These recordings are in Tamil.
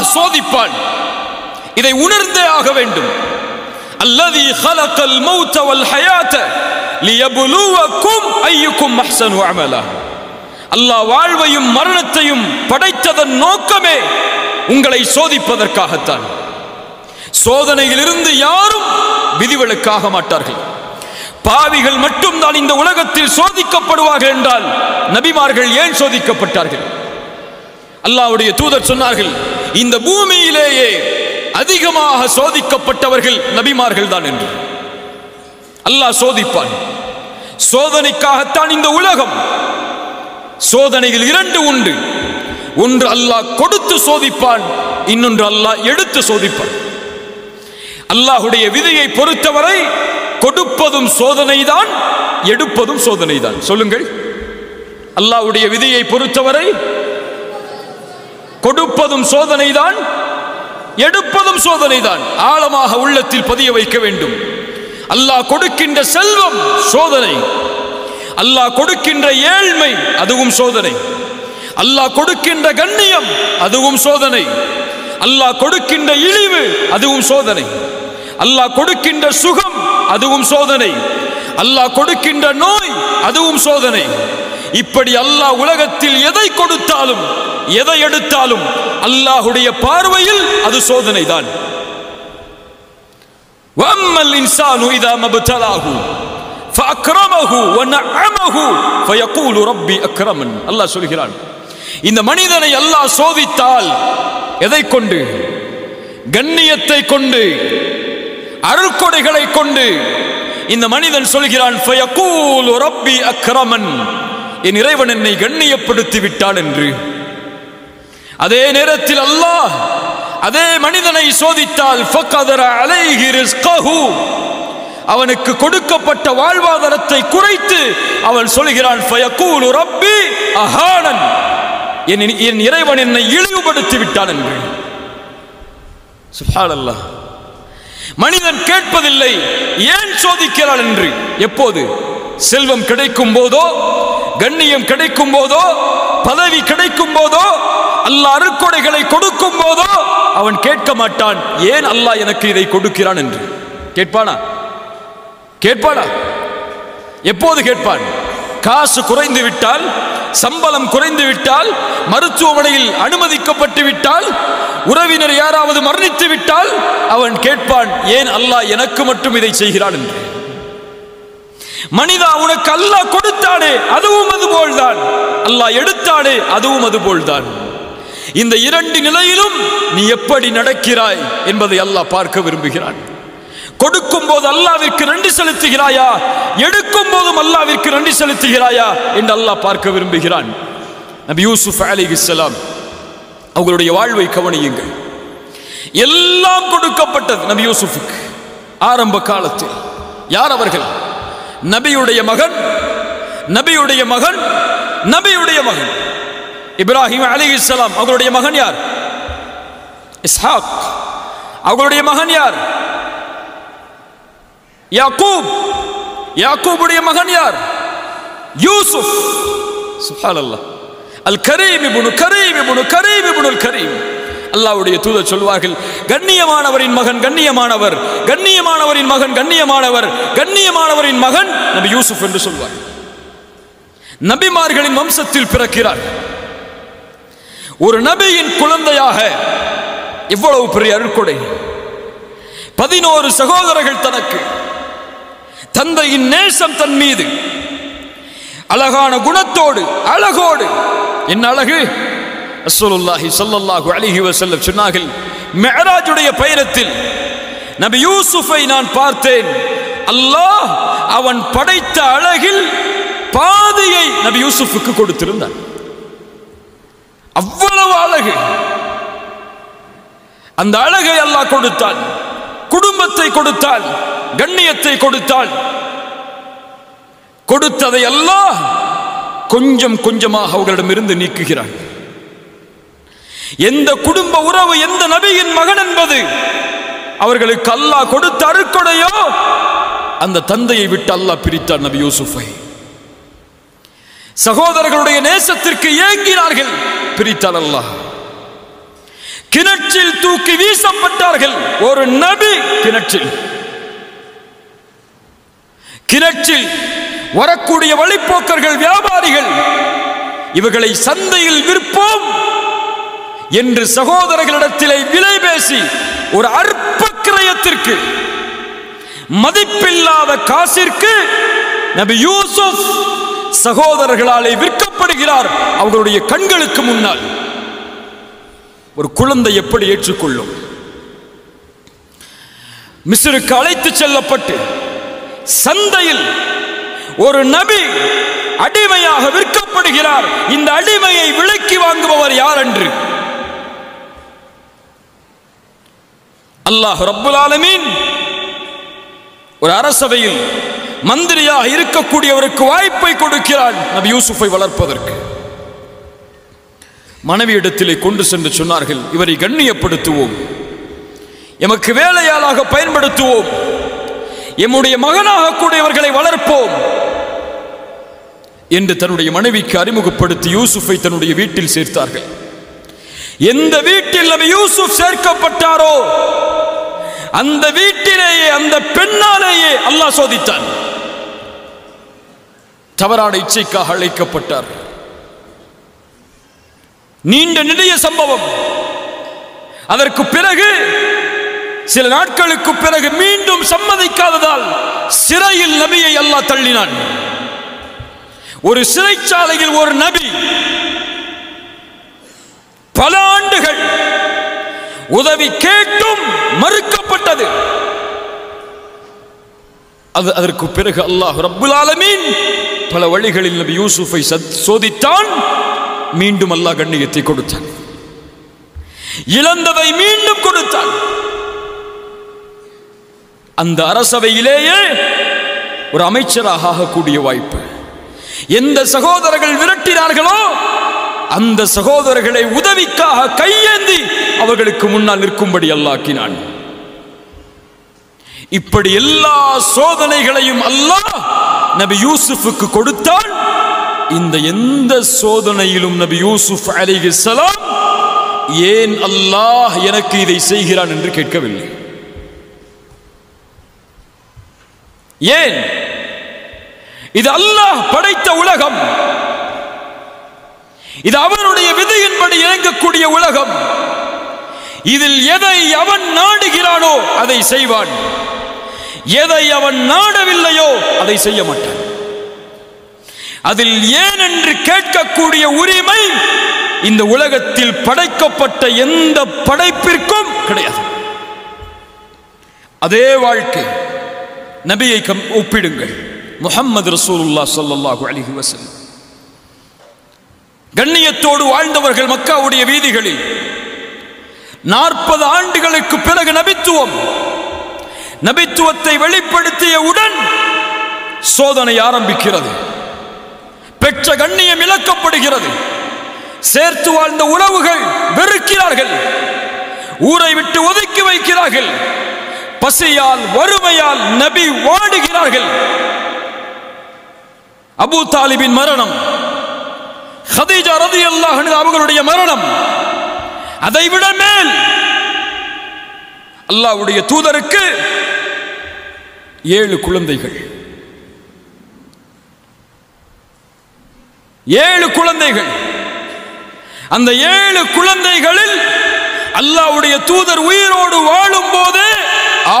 அல்லாஹ் சோதிப்பான். இதை உணர்ந்தே ஆக வேண்டும். அல்லதி ஹலக்கல் மௌத்த வல் ஹயாத்த லியபுலுவக்கும் ஐயுக்கும் மஹ்சனு அமலா. அல்லாஹ் வாழ்வையும் மரணத்தையும் படைத்ததன் நோக்கமே உங்களை சோதிப்பதற்காகத்தான். சோதனையிலிருந்து யாரும் விதிவிலக்காக மாட்டார்கள். பாவிகள் மட்டும்தான் இந்த உலகத்தில் சோதிக்கப்படுவார்கள் என்றால் நபிமார்கள் ஏன் சோதிக்கப்பட்டார்கள்? அல்லாவுடைய தூதர் சொன்னார்கள் இந்த பூமியிலேயே அதிகமாக சோதிக்கப்பட்டவர்கள் நபிமார்கள் தான் என்று. அல்லாஹ் சோதிப்பான். சோதனைக்காகத்தான் இந்த உலகம். சோதனையில் இரண்டு உண்டு. ஒன்று அல்லாஹ் கொடுத்து சோதிப்பான் இன்னொன்று அல்லாஹ் எடுத்து சோதிப்பான். அல்லாஹுடைய விதியை பொறுத்தவரை கொடுப்பதும் சோதனைதான் எடுப்பதும் சோதனைதான். சொல்லுங்கள். அல்லாஹ்வுடைய விதியை பொறுத்தவரை கொடுப்பதும் சோதனைதான் எடுப்பதும் சோதனைதான். ஆழமாக உள்ளத்தில் பதிய வைக்க வேண்டும். அல்லாஹ் கொடுக்கின்ற செல்வம் சோதனை. அல்லாஹ் கொடுக்கின்ற ஏழ்மை அதுவும் சோதனை. அல்லாஹ் கொடுக்கின்ற கண்ணியம் அதுவும் சோதனை. அல்லாஹ் கொடுக்கின்ற இழிவு அதுவும் சோதனை. அல்லாஹ் கொடுக்கின்ற சுகம் அதுவும் சோதனை. அல்லாஹ் கொடுக்கின்ற நோய் அதுவும் சோதனை. இப்படி அல்லாஹ் உலகத்தில் எதை கொடுத்தாலும் எதை எடுத்தாலும் அல்லாஹுடைய பார்வையில் அது சோதனை தான் அல்லாஹ் சொல்கிறான் இந்த மனிதனை அல்லாஹ் சோதித்தால் எதை கொண்டு? கண்ணியத்தை கொண்டு அருள்கொடைகளை கொண்டு இந்த மனிதன் சொல்கிறான் அக்ரமன். என் இறைவன் என்னை கண்ணியப்படுத்தி விட்டான் என்று. அதே நேரத்தில் அல்லாஹ் அதே மனிதனை சோதித்தால் அவனுக்கு கொடுக்கப்பட்ட வாழ்வாதாரத்தை குறைத்து அவன் சொல்கிறான் ரப்பி அஹானன். என் என் இறைவன் என்னை இழிவுபடுத்தி விட்டான் என்று மனிதன் கேட்பதில்லை ஏன் சோதிக்கிறான் என்று. எப்போது? செல்வம் கிடைக்கும் போதோ கண்ணியம் கிடைக்கும் போதோ பதவி கிடைக்கும் போதோ அல்ல அருக்கொடைகளை கொடுக்கும் போதோ அவன் கேட்க மாட்டான் ஏன் அல்லாஹ் எனக்கு இதை கொடுக்கிறான் என்று? கேட்பானா? கேட்பானா? எப்போது கேட்பான்? காசு குறைந்து விட்டால் சம்பளம் குறைந்து விட்டால் மருத்துவமனையில் அனுமதிக்கப்பட்டு விட்டால் உறவினர் யாராவது மரணித்து விட்டால் அவன் கேட்பான் ஏன் அல்லாஹ் எனக்கு மட்டும் இதை செய்கிறான் என்று? மனிதா உனக்கு அல்லாஹ் கொடுத்தானே அதுவும் அது போல்தான் அல்லாஹ் எடுத்தானே அதுவும் அது போல்தான் இந்த இரண்டு நிலையிலும் நீ எப்படி நடக்கிறாய் என்பதை அல்லாஹ் பார்க்க விரும்புகிறான். கொடுக்கும் போது அல்லாவிற்கு நன்றி செலுத்துகிறாயா? எடுக்கும் போதும் அல்லாவிற்கு நன்றி செலுத்துகிறாயா என்று அல்லாஹ் பார்க்க விரும்புகிறான். நபி யூசுப் அலிஹிஸ்ஸலாம் அவங்களுடைய வாழ்வை கவனியுங்கள். எல்லாம் கொடுக்கப்பட்டது நபி யூசுஃபுக்கு. ஆரம்ப காலத்தில் யார் அவர்கள்? நபியுடைய மகன் நபியுடைய மகன் நபியுடைய மகன். இப்ராஹிம் அலி இஸ்லாம் அவருடைய மகன் யார்? இஸ்ஹாக். அவருடைய மகன் யார்? யாக்கூப். யாக்கூபுடைய மகன் யார்? யூசுப். சுப்ஹானல்லாஹ் அல் கரீம் இப்னு கரீம் இப்னு கரீம் இப்னு அல் கரீம். அல்லாவுடைய தூதர் சொல்வார்கள் கண்ணியமானவரின் மகன் கண்ணியமானவர் கண்ணியமானவரின் மகன் கண்ணியமானவர் கண்ணியமானவரின் மகன் நபி யூசுப் என்று சொல்வார். நபிமார்களின் வம்சத்தில் பிறக்கிறார். ஒரு நபியின் குழந்தையாக இவ்வளவு பெரிய அருட்கொடை. பதினோரு சகோதரர்கள் தனக்கு. தந்தையின் நேசம் தன் மீது. அழகான குணத்தோடு அழகோடு. என்ன அழகு? ரசூலுல்லாஹி ஸல்லல்லாஹு அலைஹி வஸல்லம் சொன்னார்கள் மிஅராஜுடைய பயணத்தில் நபி யூசுஃபை நான் பார்த்தேன். அல்லாஹ் அவன் படைத்த அழகில் பாதியை நபி யூசுஃபுக்கு கொடுத்திருந்தான். அவ்வளவு அழகு. அந்த அழகை அல்லாஹ் கொடுத்தான் குடும்பத்தை கொடுத்தான் கண்ணியத்தை கொடுத்தான் கொடுத்ததை அல்லாஹ் கொஞ்சம் கொஞ்சமாக அவர்களிடமிருந்து நீக்குகிறான். எந்த குடும்ப உறவு எந்த நபியின் மகன் என்பது அவர்களுக்கு அல்லாஹ் கொடுத்த அருக்கொடையோ அந்த தந்தையை விட்டு அல்லாஹ் பிரித்தார் நபி யூசுஃபை. சகோதரர்களுடைய நேசத்திற்கு ஏங்கினார்கள் பிரித்தார் அல்லாஹ். கிணற்றில் தூக்கி வீசப்பட்டார்கள் ஒரு நபி கிணற்றில். கிணற்றில் வரக்கூடிய வழிப்போக்கர்கள் வியாபாரிகள் இவர்களை சந்தையில் விற்போம் என்று சகோதரர்களிடத்திலே விலை பேசி ஒரு அற்ப கிரயத்திற்கு மதிப்பில்லாத காசிற்கு நபி யூசுப் சகோதரர்களாலே விற்கப்படுகிறார் அவர்களுடைய கண்களுக்கு முன்னால். ஒரு குழந்தை எப்படி ஏற்றுக்கொள்ளும்? மிஸ்ருக்கு அழைத்து செல்லப்பட்டு சந்தையில் ஒரு நபி அடிமையாக விற்கப்படுகிறார். இந்த அடிமையை விலைக்கு வாங்குபவர் யார் என்று அல்லாஹ் ரப்புல் ஆலமீன். ஒரு அரசவையில் மந்திரியாக இருக்கக்கூடியவருக்கு வாய்ப்பை கொடுக்கிறான் நபி யூசுஃபை வளர்ப்பதற்கு. மனைவியிடத்திலே கொண்டு சென்று சொன்னார்கள் இவரை கண்ணியப்படுத்துவோம். எமக்கு வேலையாளாக பயன்படுத்துவோம். எம்முடைய மகனாக கூடியவர்களை வளர்ப்போம். என்று தன்னுடைய மனைவிக்கு அறிமுகப்படுத்தி யூசுஃபை தன்னுடைய வீட்டில் சேர்த்தார்கள். எந்த வீட்டில் நபி யூசுப் சேர்க்கப்பட்டாரோ அந்த வீட்டிலேயே அந்த பெண்ணாலேயே அல்லாஹ் சோதித்தான் தவறான இச்சைக்காக அழைக்கப்பட்டார். நீண்ட நெடிய சம்பவம். அதற்கு பிறகு சில நாட்களுக்கு பிறகு மீண்டும் சம்மதிக்காததால் சிறையில் நபியை அல்லாஹ் தள்ளினான். ஒரு சிறைச்சாலையில் ஒரு நபி பல ஆண்டுகள் உதவி கேட்டும் மறுக்கப்பட்டது. அது அதற்கு பிறகு அல்லாஹ் ரப்புல் ஆலமீன் பல வழிகளில் நபி யூசுஃபை சோதித்தான் மீண்டும் அல்லாஹ் கண்ணியத்தை கொடுத்தான். இழந்ததை மீண்டும் கொடுத்தான். அந்த அரசவையிலேயே ஒரு அமைச்சராக ஆகக்கூடிய வாய்ப்பு. எந்த சகோதரர்கள் விரட்டினார்களோ அந்த சகோதரர்களை உதவிக்காக கையேந்தி அவர்களுக்கு முன்னால் நிற்கும்படி அல்லாக்கினான் இப்படி எல்லா சோதனைகளையும் அல்லாஹ் நபி யூசுஃபுக்கு கொடுத்தால் இந்த எந்த சோதனையிலும் நபி யூசுப் அலைஹிஸ்ஸலாம் ஏன் அல்லாஹ் எனக்கு இதை செய்கிறான் என்று கேட்கவில்லை. ஏன்? இது அல்லாஹ் படைத்த உலகம். இது அவனுடைய விதையின்படி இயங்கக்கூடிய உலகம். இதில் எதை அவன் நாடுகிறானோ அதை செய்வான். எதை அவன் நாடவில்லையோ அதை செய்ய மாட்டான். அதில் ஏன் என்று கேட்கக்கூடிய உரிமை இந்த உலகத்தில் படைக்கப்பட்ட எந்த படைப்பிற்கும் கிடையாது. அதே வாழ்க்கை நபியை ஒப்பிடுங்கள். முகம்மது ரசூலுல்லாஹ் ஸல்லல்லாஹு அலிஹி வசல்லம் கண்ணியத்தோடு வாழ்ந்தவர்கள் மக்காவுடைய வீதிகளில். நாற்பது ஆண்டுகளுக்கு பிறகு நபித்துவம். நபித்துவத்தை வெளிப்படுத்தியவுடன் சோதனை ஆரம்பிக்கிறது. பெற்ற கண்ணியம் இழக்கப்படுகிறது. சேர்த்து வாழ்ந்த உறவுகள் வெறுக்கிறார்கள். ஊரை விட்டு ஒதுக்கி வைக்கிறார்கள். பசியால் வறுமையால் நபி வாடுகிறார்கள். அபூ தாலிபின் மரணம். ஹதீஜா ரதி அல்லாஹ் அவர்களுடைய மரணம் அதைவிட மேல் அல்லாவுடைய தூதருக்கு ஏழு குழந்தைகள் ஏழு குழந்தைகள் அந்த ஏழு குழந்தைகளில் அல்லாஹ்வுடைய தூதர் உயிரோடு வாழும் போது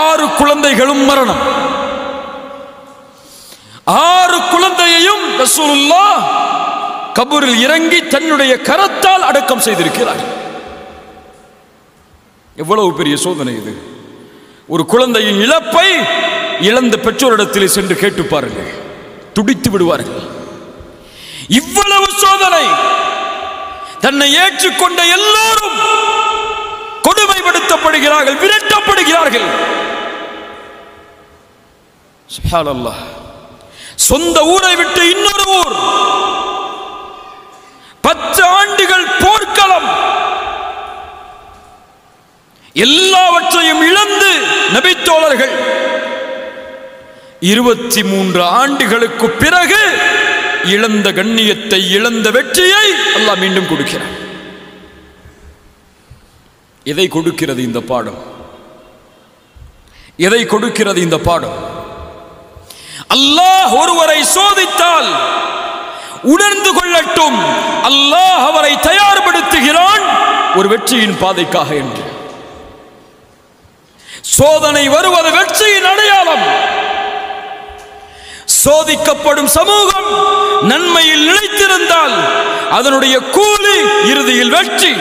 ஆறு குழந்தைகளும் மரணம் ஆறு குழந்தையையும் ரசூலுல்லாஹ் கபூரில் இறங்கி தன்னுடைய கரத்தால் அடக்கம் செய்திருக்கிறார். எவ்வளவு பெரிய சோதனை இது. ஒரு குழந்தையின் இழப்பை இழந்த பெற்றோரிடத்தில் சென்று கேட்டு பாருங்கள். துடித்து விடுவார்கள். இவ்வளவு சோதனை. தன்னை ஏற்றுக்கொண்ட எல்லோரும் கொடுமைப்படுத்தப்படுகிறார்கள் விரட்டப்படுகிறார்கள். சொந்த ஊரை விட்டு இன்னொரு ஊர். எல்லாவற்றையும் இழந்து நபித்தோழர்கள் இருபத்தி மூன்று ஆண்டுகளுக்கு பிறகு இழந்த கண்ணியத்தை இழந்த வெற்றியை அல்லாஹ் மீண்டும் கொடுக்கிறார் எதை கொடுக்கிறது இந்த பாடம்? எதை கொடுக்கிறது இந்த பாடம்? அல்லாஹ் ஒருவரை சோதித்தால் உணர்ந்து கொள்ளட்டும். அல்லாஹ் அவரை தயார்படுத்துகிறான் ஒரு வெற்றியின் பாதைக்காக என்று. சோதனை வருவது வெற்றியின் அடையாளம். சோதிக்கப்படும் சமூகம் நன்மையில் நிலைத்திருந்தால் அதனுடைய கூலி இறுதியில் வெற்றி.